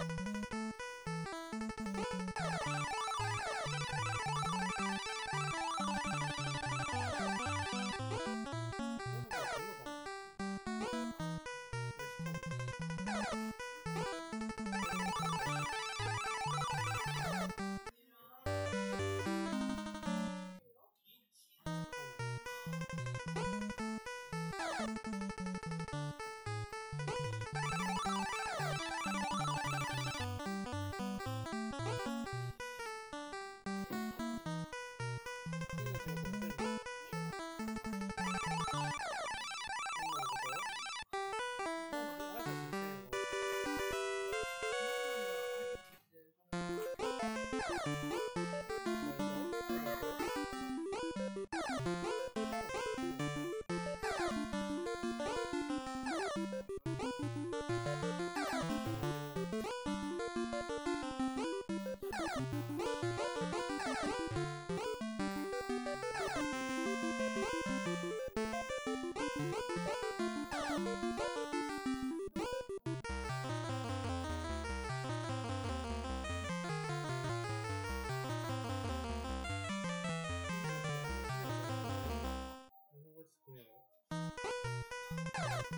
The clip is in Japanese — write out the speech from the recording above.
you you